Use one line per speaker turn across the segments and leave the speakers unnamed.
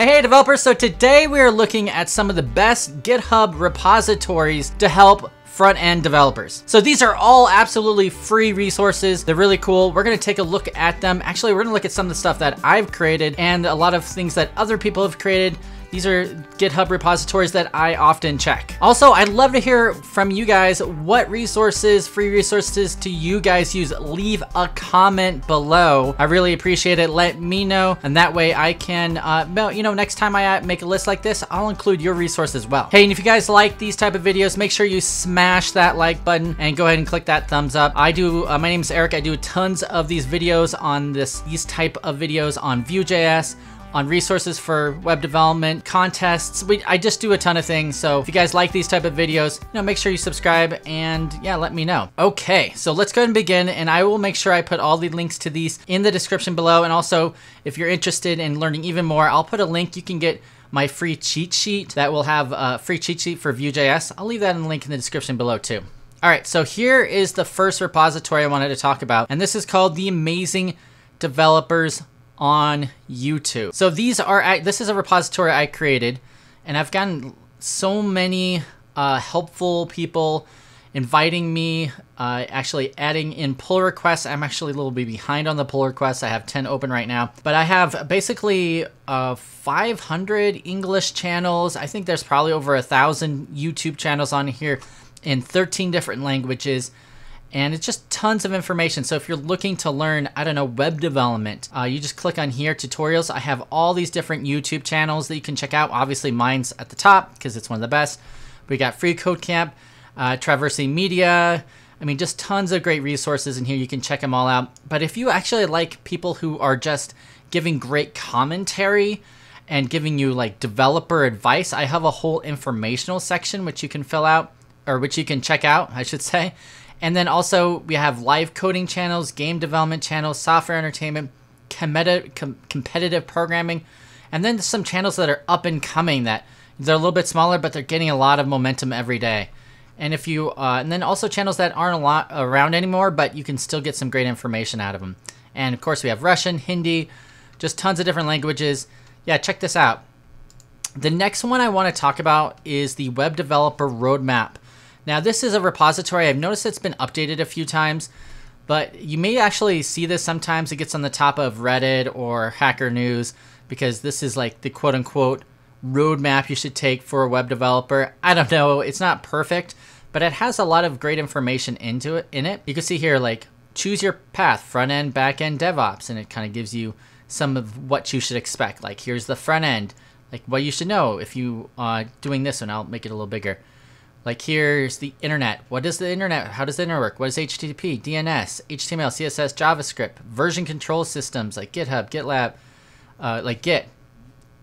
Hey, hey developers, so today we are looking at some of the best GitHub repositories to help front-end developers. So these are all absolutely free resources. They're really cool. We're gonna take a look at them. Actually, we're gonna look at some of the stuff that I've created and a lot of things that other people have created these are GitHub repositories that I often check. Also, I'd love to hear from you guys what resources, free resources do you guys use? Leave a comment below. I really appreciate it. Let me know, and that way I can, uh, you know, next time I uh, make a list like this, I'll include your resource as well. Hey, and if you guys like these type of videos, make sure you smash that like button and go ahead and click that thumbs up. I do, uh, my name is Erik. I do tons of these videos on this, these type of videos on Vue.js, on resources for web development, contests. We, I just do a ton of things. So if you guys like these type of videos, you know, make sure you subscribe and yeah, let me know. Okay, so let's go and begin and I will make sure I put all the links to these in the description below. And also if you're interested in learning even more, I'll put a link. You can get my free cheat sheet that will have a free cheat sheet for Vue.js. I'll leave that in the link in the description below too. All right, so here is the first repository I wanted to talk about, and this is called the Amazing Developers on YouTube. So these are, this is a repository I created and I've gotten so many uh, helpful people inviting me, uh, actually adding in pull requests. I'm actually a little bit behind on the pull requests. I have 10 open right now, but I have basically uh, 500 English channels. I think there's probably over a thousand YouTube channels on here in 13 different languages and it's just tons of information. So if you're looking to learn, I don't know, web development, uh, you just click on here, tutorials. I have all these different YouTube channels that you can check out. Obviously mine's at the top because it's one of the best. We got Free Code Camp, uh, Traversy Media. I mean, just tons of great resources in here. You can check them all out. But if you actually like people who are just giving great commentary and giving you like developer advice, I have a whole informational section which you can fill out or which you can check out, I should say. And then also we have live coding channels, game development channels, software entertainment, competitive programming, and then some channels that are up and coming that they're a little bit smaller, but they're getting a lot of momentum every day. And if you, uh, and then also channels that aren't a lot around anymore, but you can still get some great information out of them. And of course we have Russian, Hindi, just tons of different languages. Yeah, check this out. The next one I want to talk about is the Web Developer Roadmap. Now this is a repository. I've noticed it's been updated a few times, but you may actually see this sometimes. It gets on the top of Reddit or Hacker News because this is like the quote unquote roadmap you should take for a web developer. I don't know. It's not perfect, but it has a lot of great information into it in it. You can see here like choose your path, front end, back end, DevOps, and it kind of gives you some of what you should expect. Like here's the front end, like what you should know if you are uh, doing this one. I'll make it a little bigger. Like here's the internet. What is the internet? How does the internet work? What is HTTP, DNS, HTML, CSS, JavaScript, version control systems like GitHub, GitLab, uh, like Git,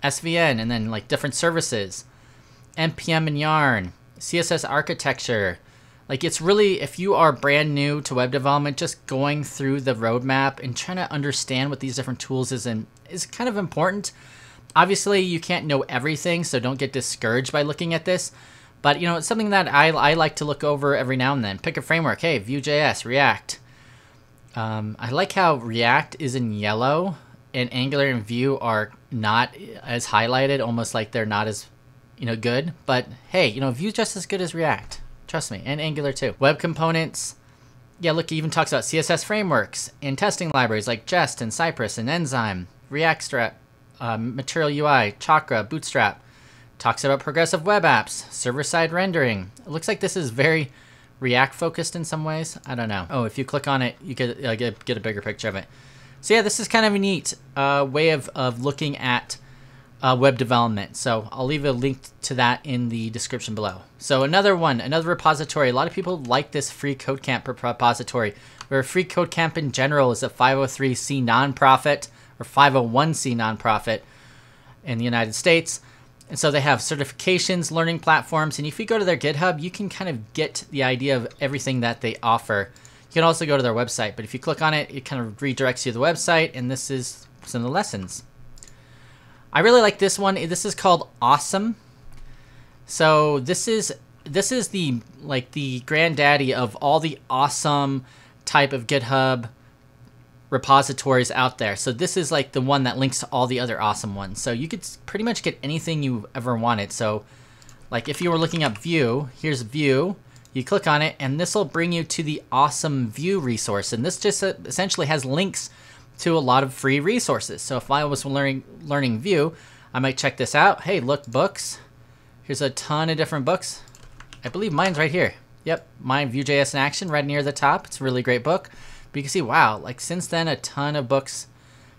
SVN, and then like different services, NPM and Yarn, CSS architecture. Like it's really, if you are brand new to web development, just going through the roadmap and trying to understand what these different tools is and is kind of important. Obviously, you can't know everything, so don't get discouraged by looking at this. But, you know, it's something that I, I like to look over every now and then. Pick a framework. Hey, Vue.js, React. Um, I like how React is in yellow and Angular and Vue are not as highlighted, almost like they're not as, you know, good. But, hey, you know, Vue just as good as React. Trust me. And Angular, too. Web components. Yeah, look, he even talks about CSS frameworks and testing libraries like Jest and Cypress and Enzyme, React Strap, uh, Material UI, Chakra, Bootstrap. Talks about progressive web apps, server-side rendering. It looks like this is very React focused in some ways. I don't know. Oh, if you click on it, you get, uh, get, get a bigger picture of it. So yeah, this is kind of a neat uh, way of, of looking at uh, web development. So I'll leave a link to that in the description below. So another one, another repository. A lot of people like this free code camp repository, where free code camp in general is a 503c nonprofit or 501c nonprofit in the United States. And so they have certifications, learning platforms, and if you go to their GitHub, you can kind of get the idea of everything that they offer. You can also go to their website, but if you click on it, it kind of redirects you to the website, and this is some of the lessons. I really like this one. This is called Awesome. So this is this is the like the granddaddy of all the awesome type of GitHub repositories out there. So this is like the one that links to all the other awesome ones. So you could pretty much get anything you ever wanted. So like if you were looking up Vue, here's Vue. You click on it and this will bring you to the awesome Vue resource. And this just uh, essentially has links to a lot of free resources. So if I was learning learning Vue, I might check this out. Hey, look, books. Here's a ton of different books. I believe mine's right here. Yep, mine Vue.js in Action right near the top. It's a really great book. But you can see, wow, like since then, a ton of books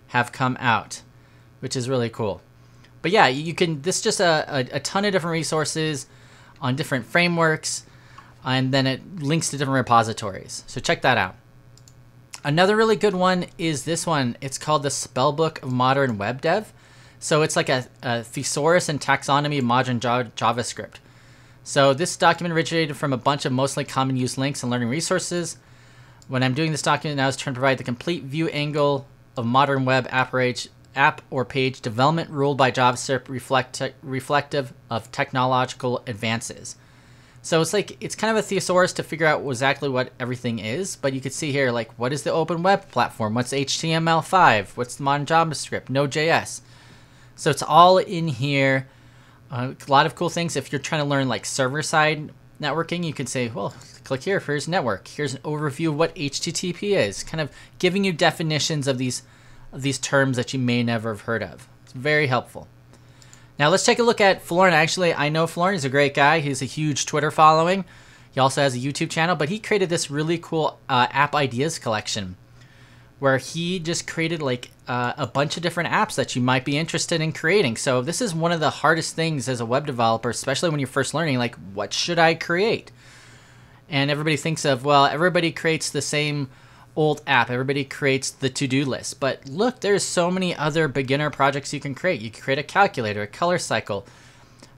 have come out, which is really cool. But yeah, you can, this just a, a, a ton of different resources on different frameworks, and then it links to different repositories. So check that out. Another really good one is this one. It's called the Spellbook of Modern Web Dev. So it's like a, a thesaurus and taxonomy of modern JavaScript. So this document originated from a bunch of mostly common use links and learning resources. When I'm doing this document now, is trying to provide the complete view angle of modern web app, app or page development ruled by JavaScript reflect, reflective of technological advances. So it's like it's kind of a thesaurus to figure out exactly what everything is, but you can see here like what is the open web platform? What's HTML5? What's the modern JavaScript? Node.js. So it's all in here. Uh, a lot of cool things. If you're trying to learn like server side networking, you can say, well, click here. Here's network. Here's an overview of what HTTP is. Kind of giving you definitions of these of these terms that you may never have heard of. It's very helpful. Now let's take a look at Florin. Actually, I know Florin is a great guy. He's a huge Twitter following. He also has a YouTube channel, but he created this really cool uh, app ideas collection where he just created like uh, a bunch of different apps that you might be interested in creating. So this is one of the hardest things as a web developer, especially when you're first learning, like what should I create? And everybody thinks of, well, everybody creates the same old app. Everybody creates the to-do list. But look, there's so many other beginner projects you can create. You can create a calculator, a color cycle,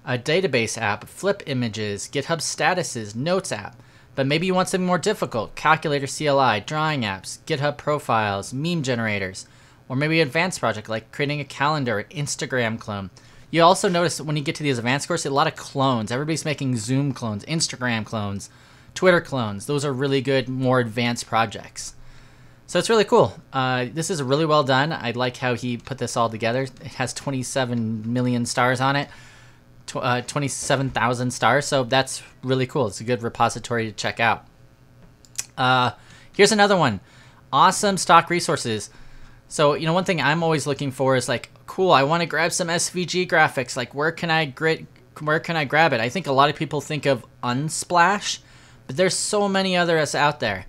a database app, flip images, GitHub statuses, notes app. But maybe you want something more difficult, calculator CLI, drawing apps, GitHub profiles, meme generators, or maybe an advanced project like creating a calendar, an Instagram clone. You also notice when you get to these advanced courses, a lot of clones. Everybody's making Zoom clones, Instagram clones, Twitter clones. Those are really good, more advanced projects. So it's really cool. Uh, this is really well done. I like how he put this all together. It has 27 million stars on it, tw uh, 27,000 stars. So that's really cool. It's a good repository to check out. Uh, here's another one. Awesome stock resources. So, you know, one thing I'm always looking for is like, cool, I want to grab some SVG graphics. Like, where can I grit, where can I grab it? I think a lot of people think of Unsplash, but there's so many others out there.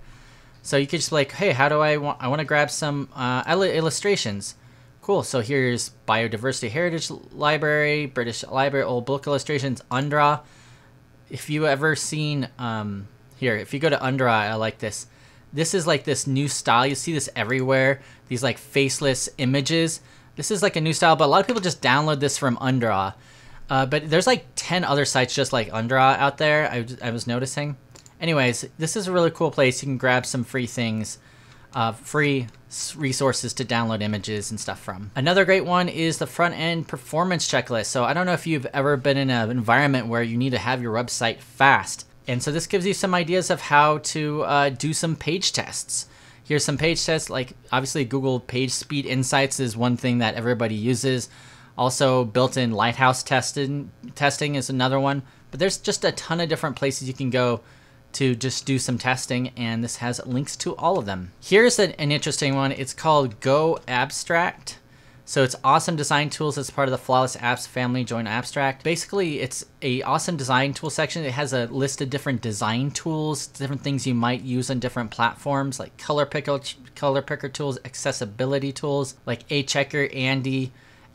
So you could just like, hey, how do I want, I want to grab some uh, illustrations. Cool, so here's Biodiversity Heritage Library, British Library, Old Book Illustrations, Undraw. If you ever seen, um, here, if you go to Undraw, I like this. This is like this new style. You see this everywhere. These like faceless images. This is like a new style, but a lot of people just download this from Undraw. Uh, but there's like 10 other sites just like Undraw out there, I, I was noticing. Anyways, this is a really cool place. You can grab some free things, uh, free resources to download images and stuff from. Another great one is the front end performance checklist. So I don't know if you've ever been in an environment where you need to have your website fast. And so this gives you some ideas of how to uh, do some page tests. Here's some page tests, like obviously Google Page Speed Insights is one thing that everybody uses. Also built-in Lighthouse testing, testing is another one. But there's just a ton of different places you can go to just do some testing and this has links to all of them. Here's an, an interesting one. It's called Go Abstract. So it's awesome design tools as part of the Flawless Apps family join Abstract. Basically, it's a awesome design tool section. It has a list of different design tools, different things you might use on different platforms like color picker, color picker tools, accessibility tools like Achecker, ANDI,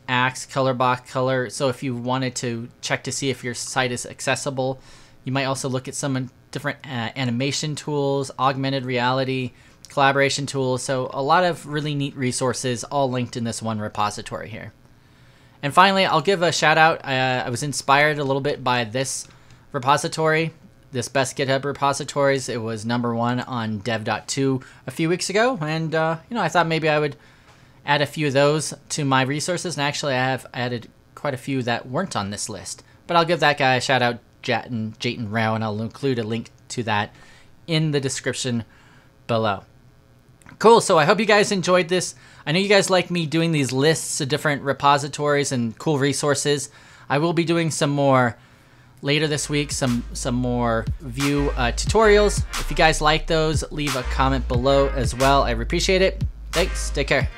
Axe, Colorbox, Color. So if you wanted to check to see if your site is accessible, you might also look at some different uh, animation tools, augmented reality, collaboration tools. So a lot of really neat resources all linked in this one repository here. And finally, I'll give a shout out. Uh, I was inspired a little bit by this repository, this best GitHub repositories. It was number one on dev.to a few weeks ago. And, uh, you know, I thought maybe I would add a few of those to my resources. And actually, I have added quite a few that weren't on this list. But I'll give that guy a shout out, Jatin, Jatin Rao, and I'll include a link to that in the description below. Cool. So I hope you guys enjoyed this. I know you guys like me doing these lists of different repositories and cool resources. I will be doing some more later this week, some some more Vue uh, tutorials. If you guys like those, leave a comment below as well. I appreciate it. Thanks. Take care.